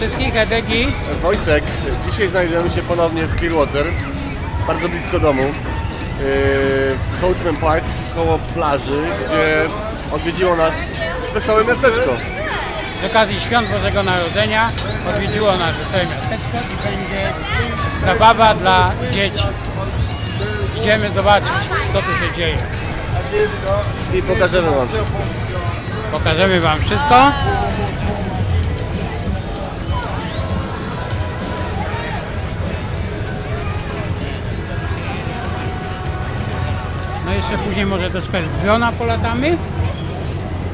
wszystkich, Edegi. Wojtek, dzisiaj znajdujemy się ponownie w Clearwater, bardzo blisko domu, yy, w Coachman Park, koło plaży, gdzie odwiedziło nas wesołe miasteczko. Z okazji Świąt Bożego Narodzenia odwiedziło nas wesołe miasteczko i będzie zabawa dla dzieci. Idziemy zobaczyć, co tu się dzieje. I pokażemy Wam wszystko. Pokażemy Wam wszystko. No jeszcze później może troszkę drona polatamy,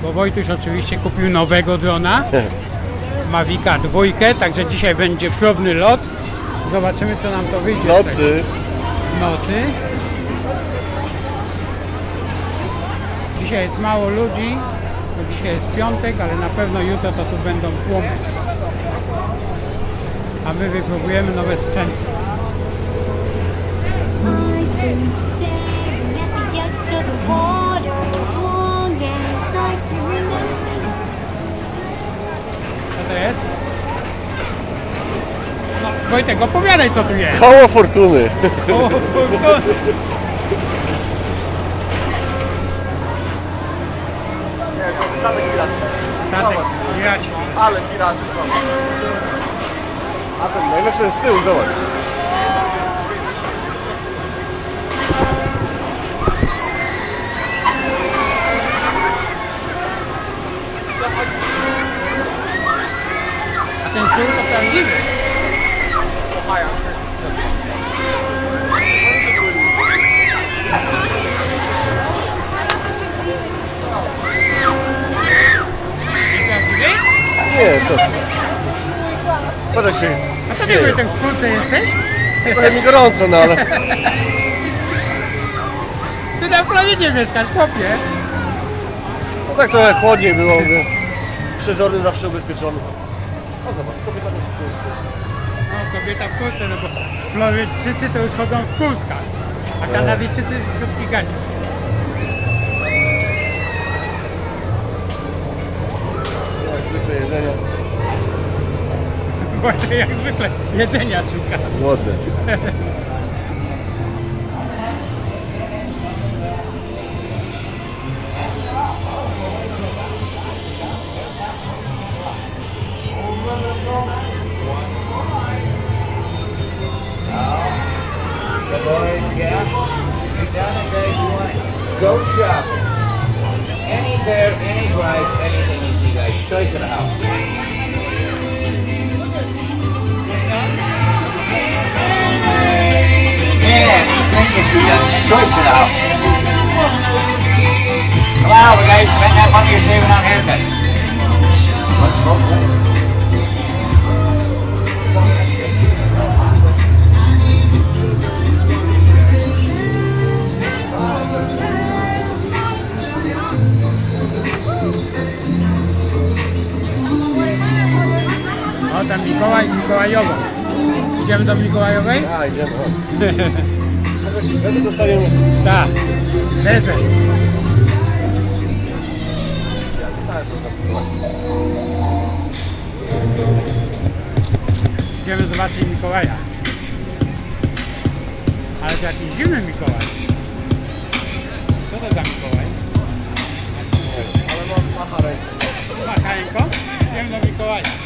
bo Wojtuś oczywiście kupił nowego drona, Mavica dwójkę, także dzisiaj będzie próbny lot. Zobaczymy co nam to wyjdzie. Nocy, W nocy. Dzisiaj jest mało ludzi, bo dzisiaj jest piątek, ale na pewno jutro to tu będą tłumy. A my wypróbujemy nowe sprzęty. Co to jest? No, Wojtek, opowiadaj co tu jest. koło fortuny. O, to... Nie, to statek piracki. Tatek, piraci. Ale piraci A ten najlepszy jest z tyłu, zobacz. Ten stół to prawdziwy. Nie to... Patrz jak się... A to ty Wojtek w kurce jesteś? Trochę mi gorąco, no ale... Ty na planecie mieszkasz, chłopie. No tak trochę chłodniej było, by przezorny zawsze ubezpieczony. O zobacz, kobieta jest w kurtce. No, kobieta w kurce, no bo Floryjczycy to już chodzą w kurtkach, a Kanadyjczycy w krótkich gaciach. Jak zwykle jedzenia. Właśnie jak zwykle jedzenia szuka. Głodne. Choice house. Come on over, guys. Spend that money you're saving on haircuts. Let's go. Tam Mikołaj, Mikołajowo. Idziemy do Mikołajowej? A, ah, idziemy. Wtedy dostaniemy... Tak. Leżę. Idziemy zobaczyć Mikołaja. Ale to jakiś zimny Mikołaj. Co to za Mikołaj? Ale mam macha rękę. Macha ręką? Idziemy do Mikołaja.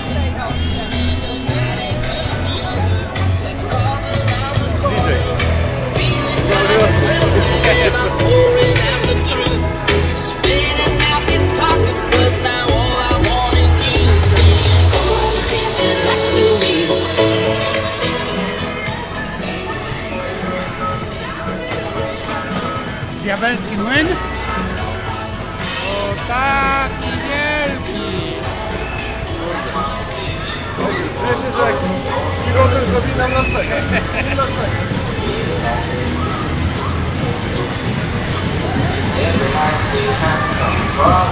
Diabelski młyn? O tak. Taki wielki! Czuję się, że jak Kiloter zrobi nam Las Vegas. Las Vegas. O,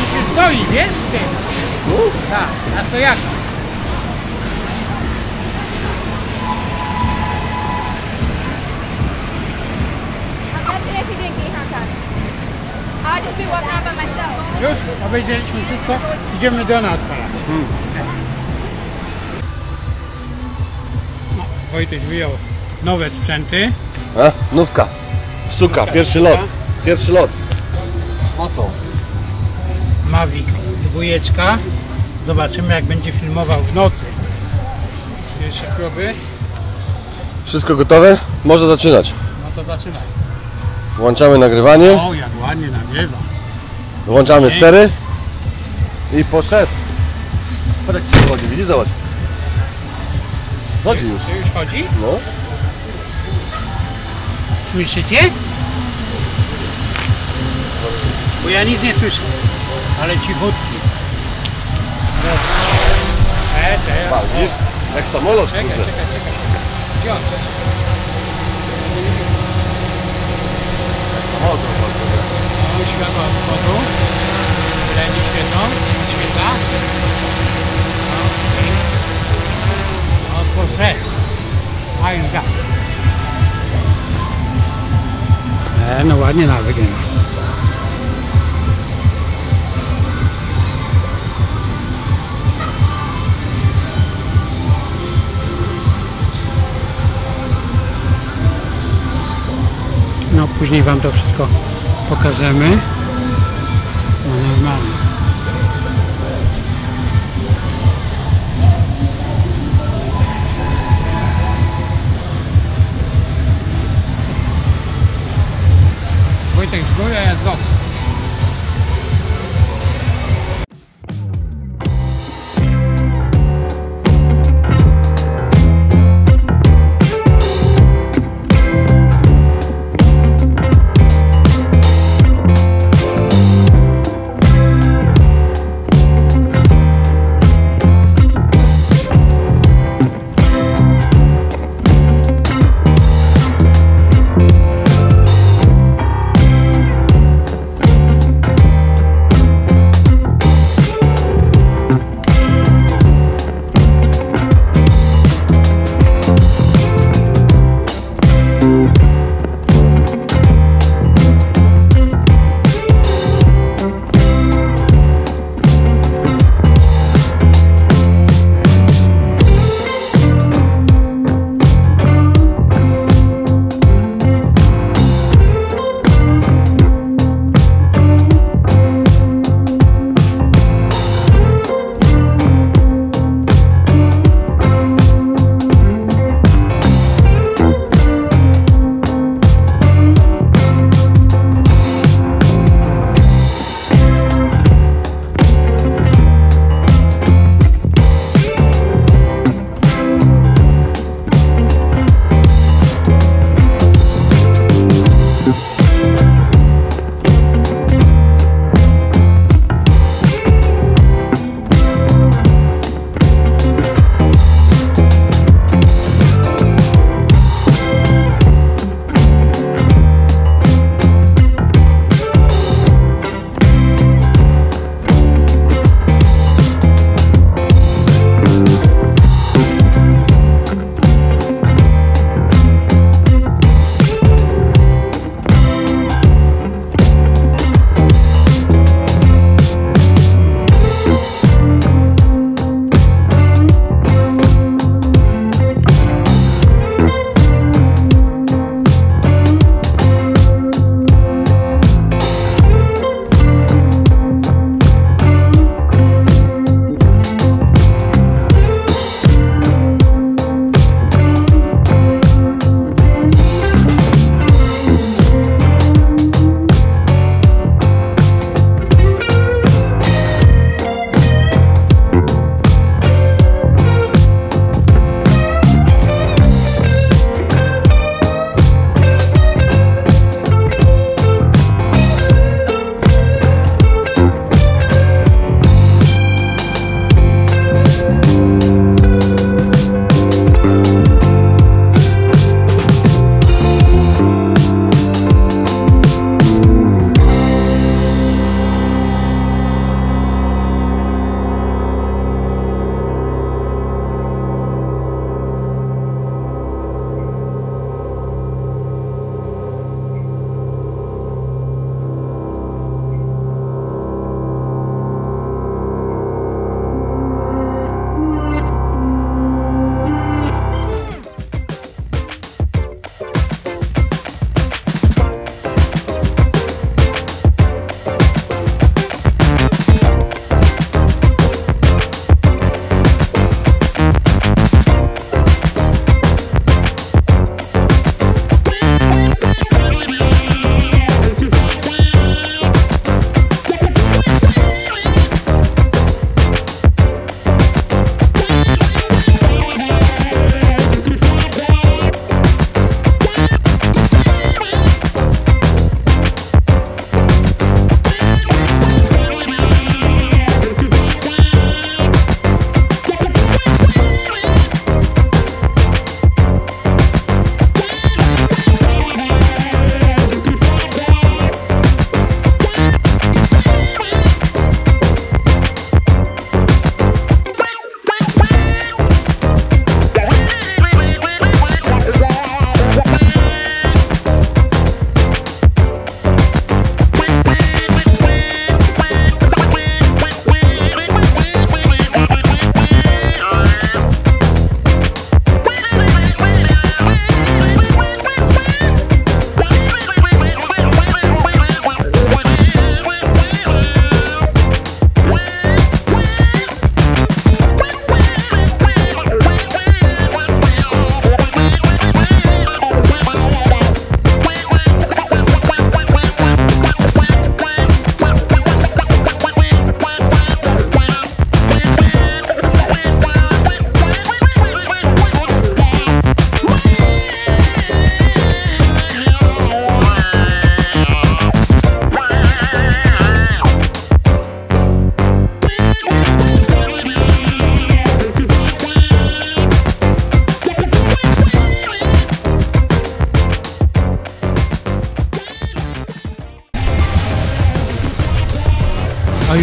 Tam się stoi, wiesz ty? Tak, a to jak? Już obejrzeliśmy wszystko, idziemy drona odpalać. No, Wojtuś wyjął nowe sprzęty. A? Nówka. Sztuka, pierwszy lot. Pierwszy lot. Mocą. Mavic dwójeczka. Zobaczymy jak będzie filmował w nocy. Pierwsze próby. Wszystko gotowe? Można zaczynać. No to zaczynaj. Włączamy nagrywanie, O, jak ładnie nagrywa. włączamy stery i poszedł. Patrz jak chodzi, widzisz? Zobacz. Chodzi już. Już chodzi? No. Słyszycie? Bo ja nic nie słyszę. Ale cichutki. E, widzisz? Jak samolot, Czekaj, kurde. czekaj, czekaj, czekaj. Gdzie on? Jak samolot. O, światła od spodu. Tyle nie świecą. Świetla. No. A już gaz. E, no ładnie nawet gra. Później Wam to wszystko pokażemy.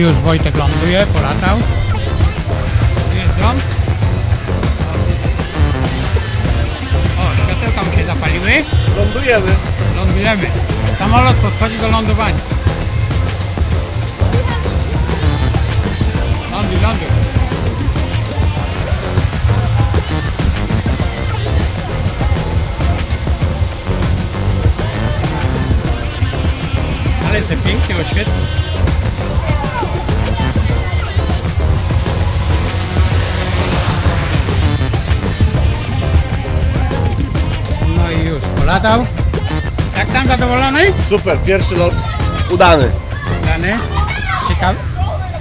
Już Wojtek ląduje, polatał. Jest dron. O, światełka mu się zapaliły. Lądujemy. Lądujemy. Samolot podchodzi do lądowania. Ląduj, ląduj. Ale se pięknie oświetlił. Polatał. Jak tam zadowolony? Super, pierwszy lot udany. Dany. Ciekawe,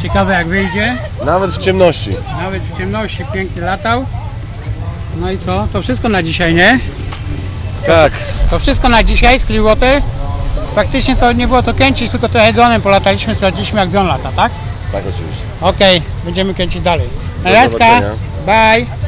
ciekawe jak wyjdzie. Nawet w ciemności. Nawet w ciemności pięknie latał. No i co? To wszystko na dzisiaj, nie? Tak. To wszystko na dzisiaj z Clearwater. Faktycznie to nie było co kręcić, tylko trochę dronem polataliśmy, sprawdziliśmy jak dron lata, tak? Tak, oczywiście. Okej, będziemy kręcić dalej. Zobaczenia. bye.